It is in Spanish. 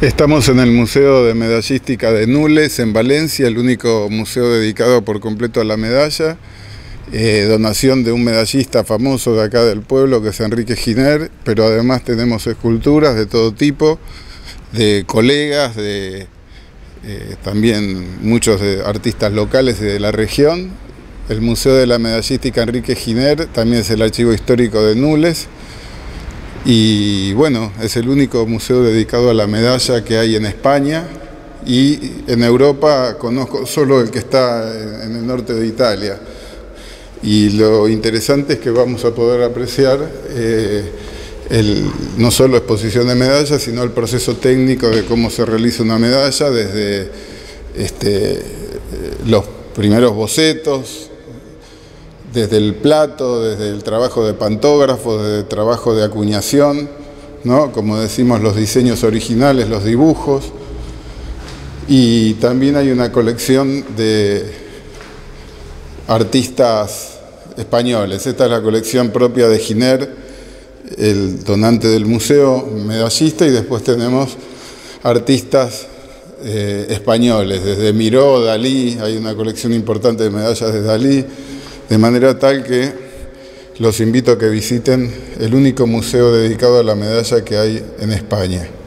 Estamos en el Museo de Medallística de Nules, en Valencia, el único museo dedicado por completo a la medalla. Eh, donación de un medallista famoso de acá del pueblo, que es Enrique Giner, pero además tenemos esculturas de todo tipo, de colegas, de eh, también muchos artistas locales y de la región. El Museo de la Medallística Enrique Giner también es el archivo histórico de Nules. Y bueno, es el único museo dedicado a la medalla que hay en España y en Europa conozco solo el que está en el norte de Italia. Y lo interesante es que vamos a poder apreciar eh, no solo exposición de medallas, sino el proceso técnico de cómo se realiza una medalla, desde este, los primeros bocetos, desde el plato, desde el trabajo de pantógrafo, desde el trabajo de acuñación, ¿no? como decimos, los diseños originales, los dibujos. Y también hay una colección de artistas españoles. Esta es la colección propia de Giner, el donante del museo, medallista, y después tenemos artistas eh, españoles, desde Miró, Dalí, hay una colección importante de medallas de Dalí, de manera tal que los invito a que visiten el único museo dedicado a la medalla que hay en España.